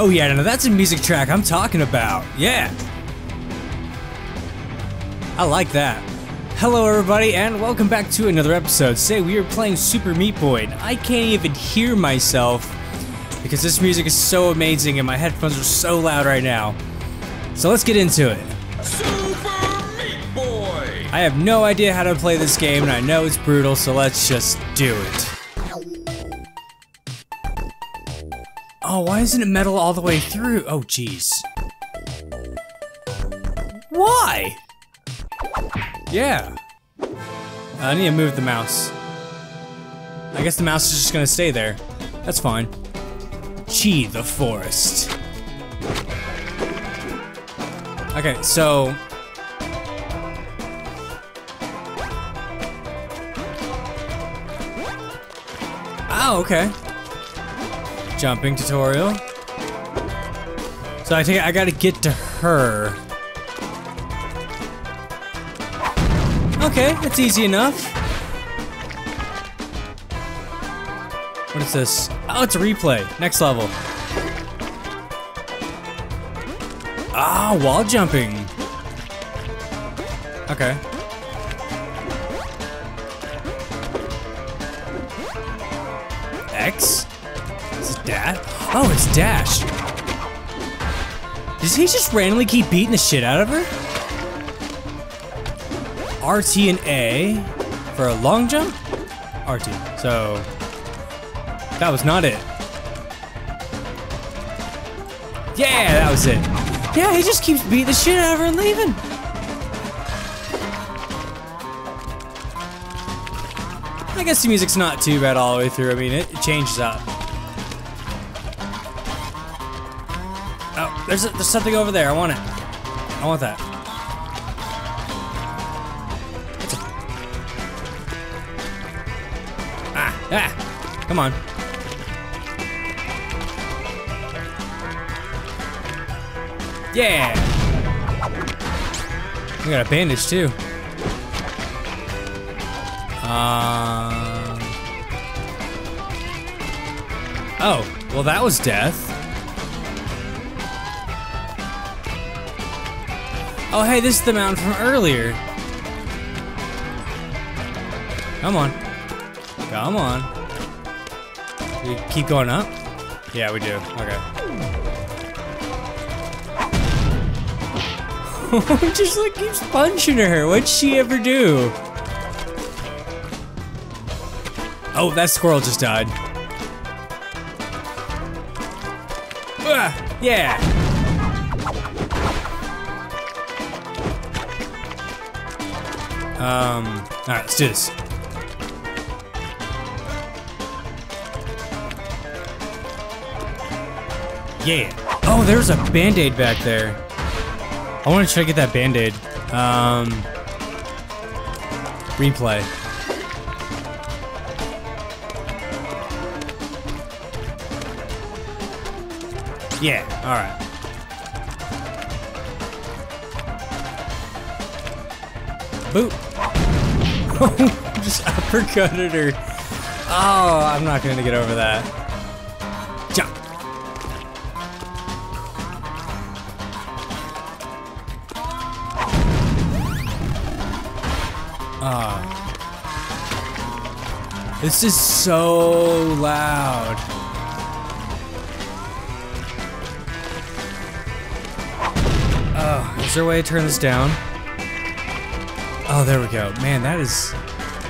Oh yeah, now that's a music track I'm talking about. Yeah. I like that. Hello everybody and welcome back to another episode. Today we are playing Super Meat Boy and I can't even hear myself because this music is so amazing and my headphones are so loud right now. So let's get into it. Super Meat Boy! I have no idea how to play this game and I know it's brutal so let's just do it. Oh, why isn't it metal all the way through? Oh, jeez. Why? Yeah. I need to move the mouse. I guess the mouse is just gonna stay there. That's fine. Chi the forest. Okay, so Oh, okay. Jumping tutorial. So I think I gotta get to her. Okay, that's easy enough. What is this? Oh, it's a replay. Next level. Ah, wall jumping. Okay. X? Oh, it's dash. Does he just randomly keep beating the shit out of her? RT and A for a long jump? RT. So that was not it. Yeah, that was it. Yeah, he just keeps beating the shit out of her and leaving. I guess the music's not too bad all the way through. I mean, it, it changes up. There's a, there's something over there. I want it. I want that. Ah, ah, come on. Yeah. We got a bandage too. Um. Oh, well that was death. Oh hey, this is the mountain from earlier. Come on. Come on. We keep going up? Yeah, we do. Okay. Just like keeps punching her. What'd she ever do? Oh, that squirrel just died. Ah, yeah. Um, alright, let's do this. Yeah. Oh, there's a band-aid back there. I want to try to get that band-aid. Um, replay. Yeah, alright. Boop. Just uppercutted her. Oh, I'm not gonna get over that. Jump. Ah. This is so loud. Oh, is there a way to turn this down? Oh, there we go. Man, that is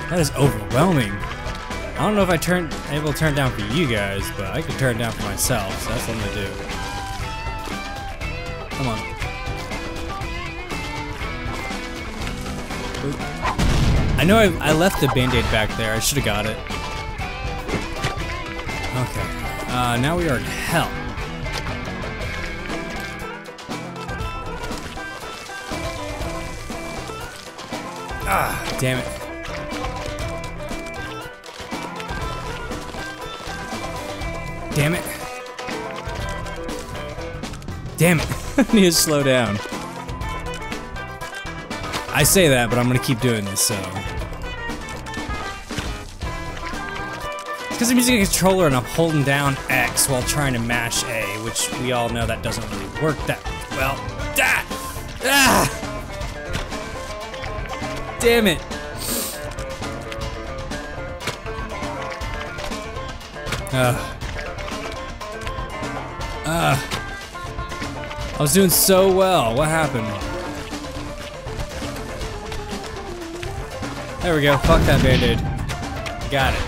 that is overwhelming. I don't know if I turn able to turn down for you guys, but I can turn down for myself, so that's what I'm gonna do. Come on. I know I, I left the band-aid back there. I should have got it. Okay. Uh, now we are in hell. Ah, damn it. Damn it. Damn it. I need to slow down. I say that, but I'm gonna keep doing this, so. because I'm using a controller and I'm holding down X while trying to mash A, which we all know that doesn't really work that well. Ah! Ah! Damn it. Ugh. Ugh. I was doing so well. What happened? There we go. Fuck that band-aid. Got it.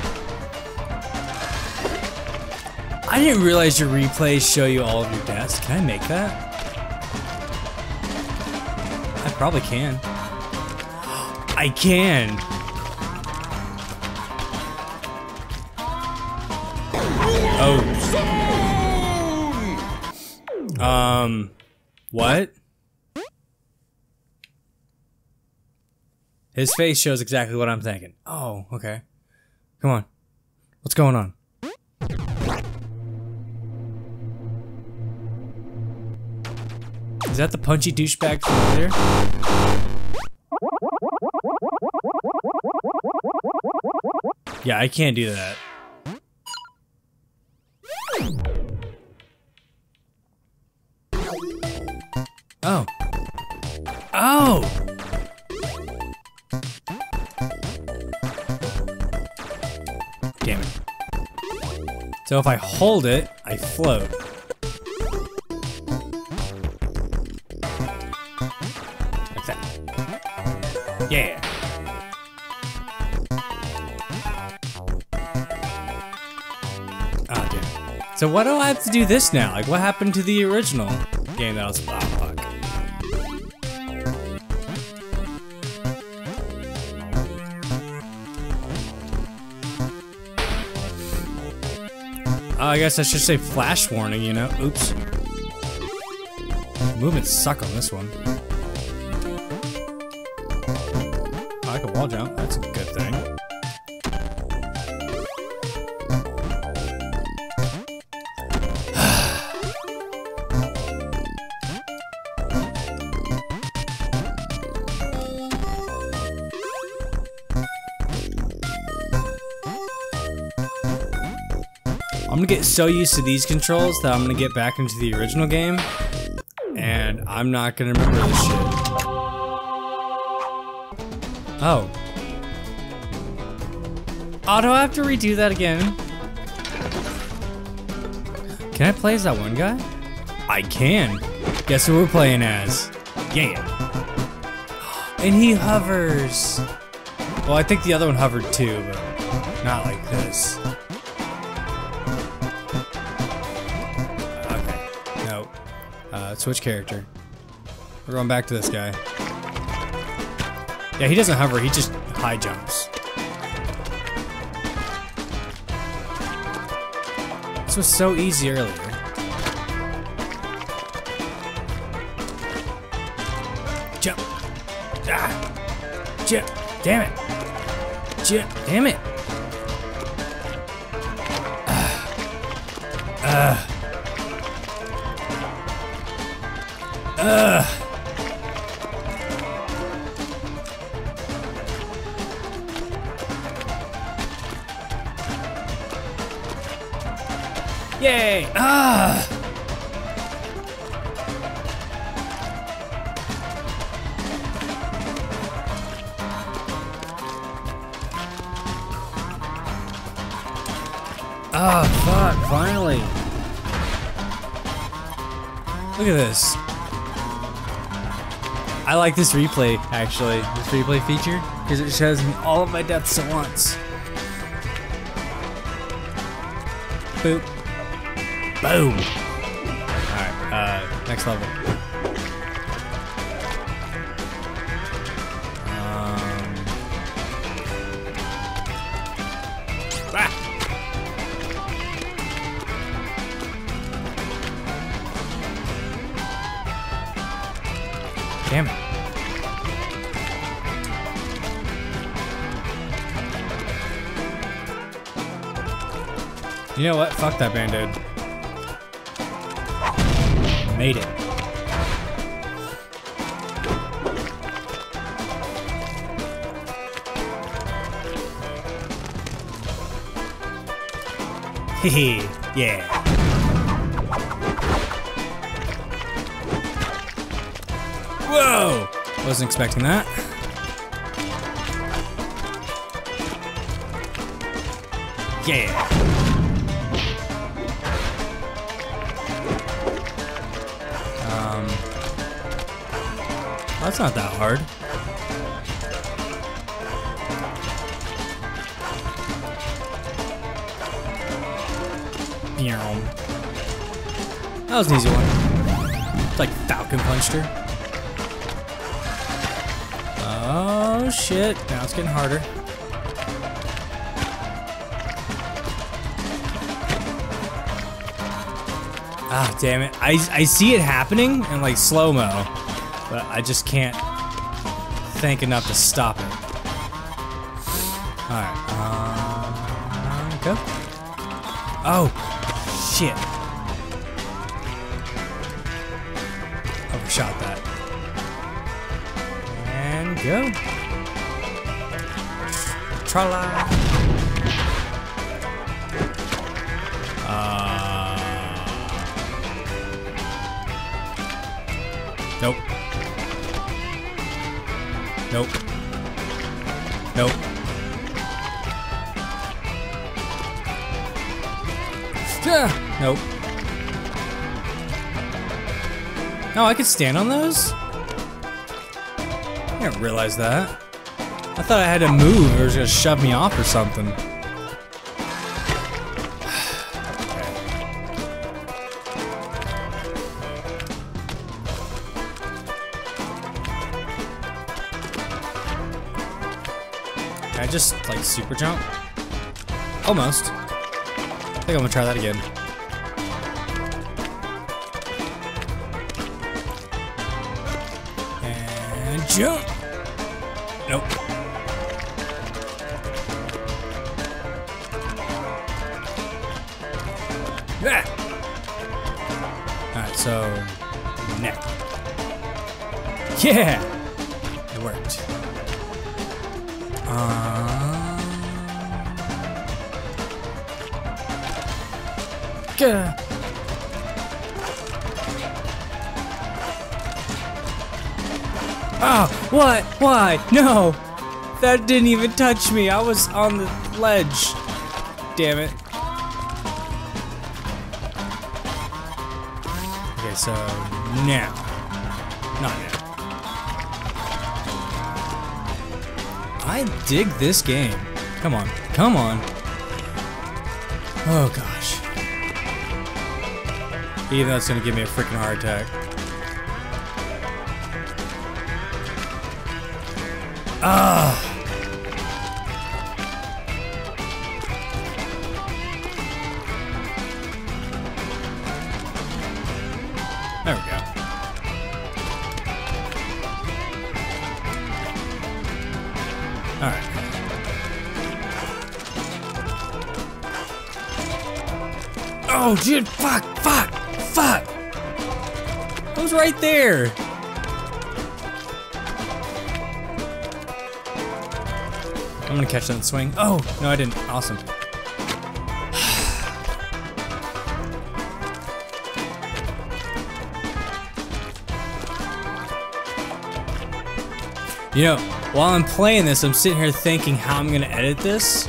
I didn't realize your replays show you all of your deaths. Can I make that? I probably can. I can. Oh. Um. What? His face shows exactly what I'm thinking. Oh, okay. Come on. What's going on? Is that the punchy douchebag from earlier? Yeah, I can't do that. Oh. Oh! Damn it. So if I hold it, I float. So why do I have to do this now? Like, what happened to the original game that was... Oh, fuck. Oh, I guess I should say flash warning, you know? Oops. Movements suck on this one. Oh, I can wall jump. That's a good thing. Gonna get so used to these controls that I'm gonna get back into the original game, and I'm not gonna remember this shit. Oh. Oh, do I have to redo that again? Can I play as that one guy? I can. Guess who we're playing as? Yeah. And he hovers. Well, I think the other one hovered too, but not like this. Uh, switch character. We're going back to this guy. Yeah, he doesn't hover, he just high jumps. This was so easy earlier. Jump. Ah. Jump. Damn it. Jump. Damn it. Ah. Ugh. Yay! Ah! Ah, fuck, finally. Look at this. I like this replay, actually. This replay feature, because it shows me all of my deaths at once. Boop. Boom. Alright, uh, next level. Um. Ah! Damn it. You know what? Fuck that band-aid. Made it. Hehe, yeah. Whoa! Wasn't expecting that. Yeah. That's not that hard. That was an easy one. It's like Falcon punched her. Oh shit, now it's getting harder. Ah, damn it. I, I see it happening in like slow-mo, but I just can't think enough to stop it. Alright, uh, go. Oh, shit. Overshot that. And go. Tra-la. Uh, Nope. Nope. Nope. No, I could stand on those? I didn't realize that. I thought I had to move or it was gonna shove me off or something. Just like super jump? Almost. I think I'm gonna try that again. And jump. Nope. Alright, so neck. Yeah! It worked. Uh, Gah. Oh, what? Why? No! That didn't even touch me. I was on the ledge. Damn it. Okay, so now. Dig this game. Come on. Come on. Oh gosh. Even though it's gonna give me a freaking heart attack. Ah. Oh, dude, fuck, fuck, fuck. I was right there. I'm gonna catch that swing. Oh, no, I didn't. Awesome. You know, while I'm playing this, I'm sitting here thinking how I'm gonna edit this.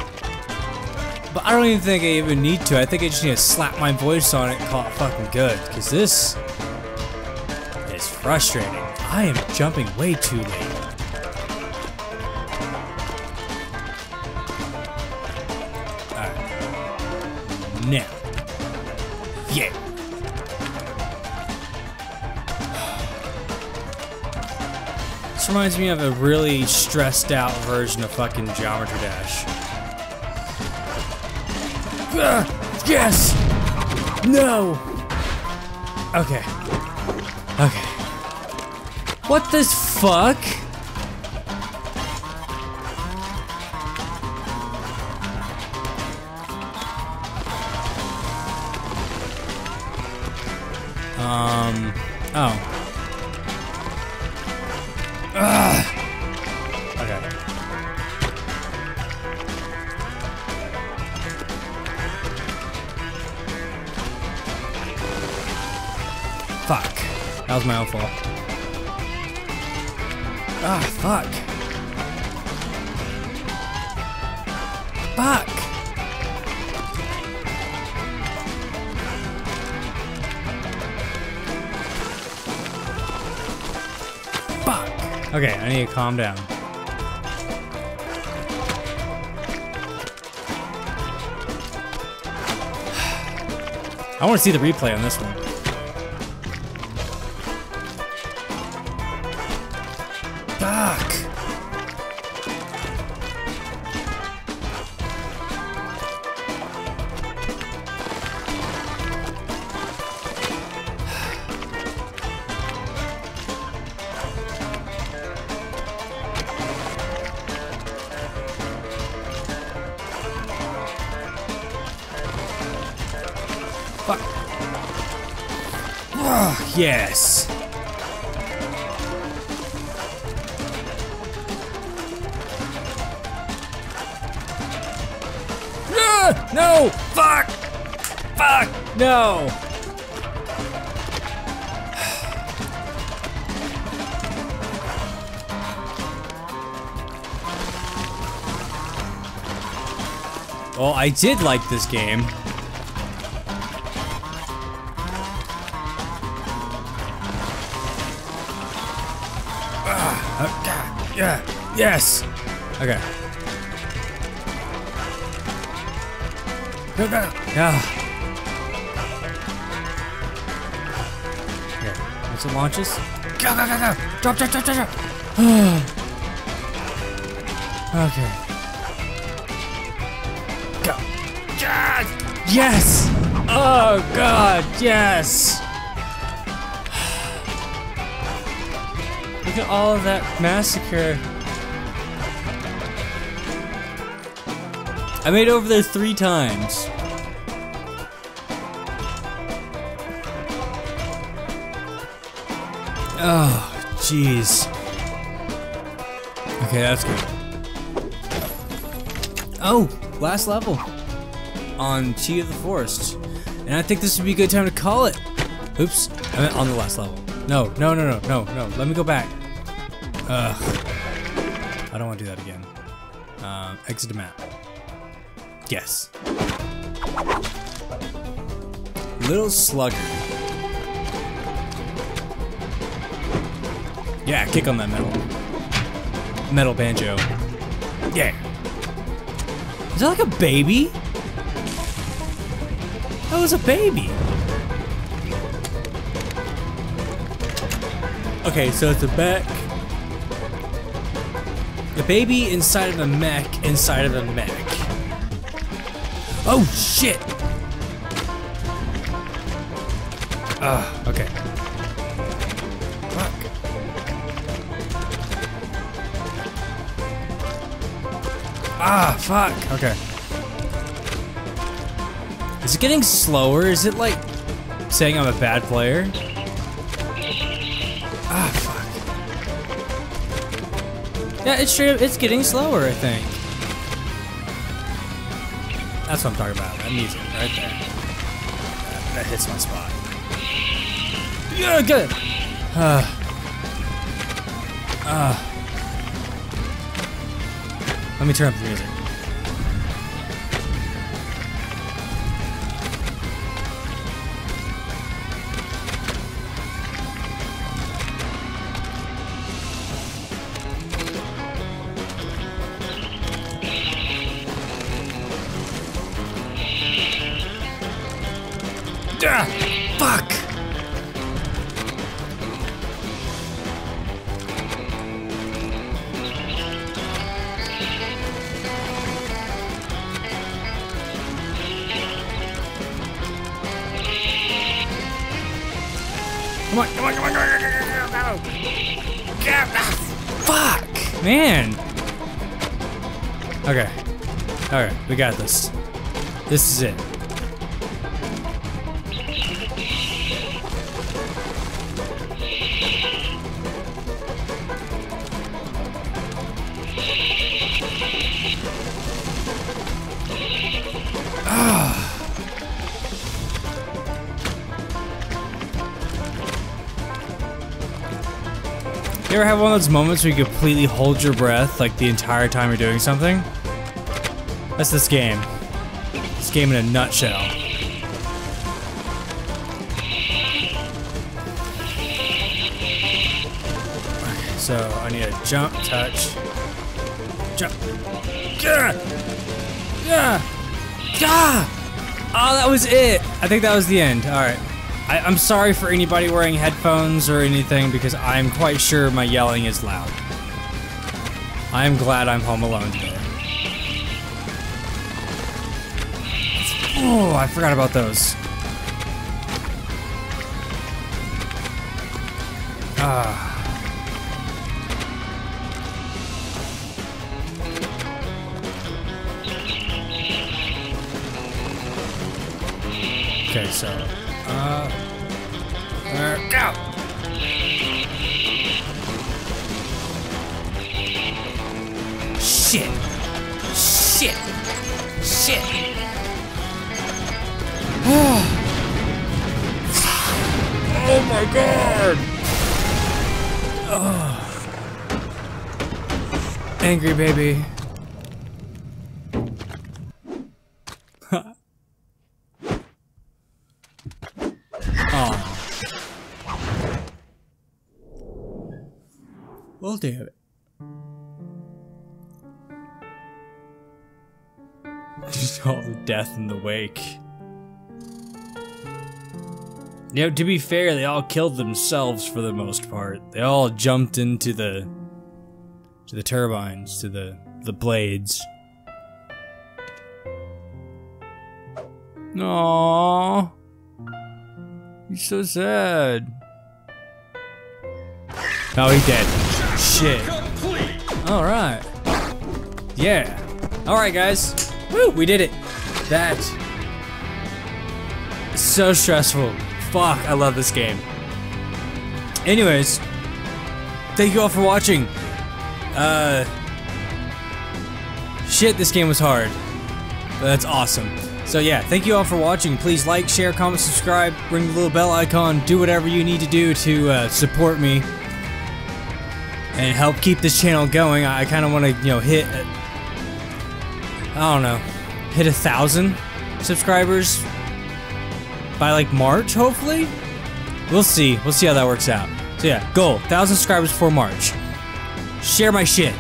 But I don't even think I even need to. I think I just need to slap my voice on it and call it fucking good. Because this is frustrating. I am jumping way too late. Alright. Now. Yeah. This reminds me of a really stressed out version of fucking Geometry Dash. Ah, yes! No! Okay. Okay. What the fuck? Um. Oh. Ah, fuck. Fuck. Fuck. Okay, I need to calm down. I want to see the replay on this one. Ah, yes. No! Fuck! Fuck! No! Well, I did like this game. Ah, yeah, yes. Okay. Go, go. Yeah. Here. Once it launches. Go, go, go, go. Drop, drop, drop, drop, drop. okay. Go. Yes! Yes! Oh, God, yes! Look at all of that massacre. I made over there three times. Oh, jeez. Okay, that's good. Oh, last level on Chi of the Forest. And I think this would be a good time to call it. Oops, I meant on the last level. No, no, no, no, no, no. Let me go back. Ugh. I don't want to do that again. Um, exit the map. Yes. Little Slugger. Yeah, kick on that metal. Metal banjo. Yeah. Is that like a baby? That was a baby. Okay, so it's a mech. The baby inside of a mech inside of a mech. Oh shit! Ugh, okay. Fuck. Ah, fuck. Okay. Is it getting slower? Is it like saying I'm a bad player? Yeah, it's up, it's getting slower, I think. That's what I'm talking about. That music right there. That, that hits my spot. Yeah, good. Uh, uh, let me turn up the music. Come on, come on, come on, come on, come on, come on, Fuck! Man! Okay. Alright, we got this. This is it. You ever have one of those moments where you completely hold your breath like the entire time you're doing something? That's this game. This game in a nutshell. So I need a jump touch. Jump. Yeah. Yeah. Yeah. Oh, that was it. I think that was the end. All right. I, I'm sorry for anybody wearing headphones or anything because I'm quite sure my yelling is loud. I am glad I'm home alone today. Oh, I forgot about those. Ah. Okay, so, uh, uh, go! Shit! Shit! Shit! Oh my god! Angry baby. Damn it. Just all the death in the wake. You know, to be fair, they all killed themselves for the most part. They all jumped into the to the turbines, to the the blades. No, he's so sad. Oh, he dead. Shit. All right. Yeah. All right, guys. Woo, we did it. That. is So stressful. Fuck, I love this game. Anyways, thank you all for watching. Uh, shit, this game was hard. But that's awesome. So yeah, thank you all for watching. Please like, share, comment, subscribe, ring the little bell icon, do whatever you need to do to uh, support me and help keep this channel going. I kind of want to, you know, hit, uh, I don't know, hit a thousand subscribers by like March, hopefully. We'll see. We'll see how that works out. So yeah, goal, thousand subscribers for March. Share my shit.